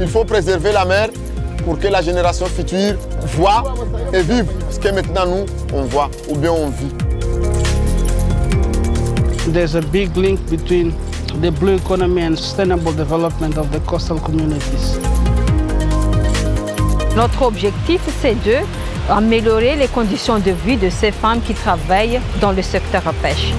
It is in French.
il faut préserver la mer pour que la génération future voit et vive ce que maintenant nous, on voit ou bien on vit. There's a big link between the blue economy and sustainable development of the coastal communities. Notre objectif, c'est de améliorer les conditions de vie de ces femmes qui travaillent dans le secteur pêche.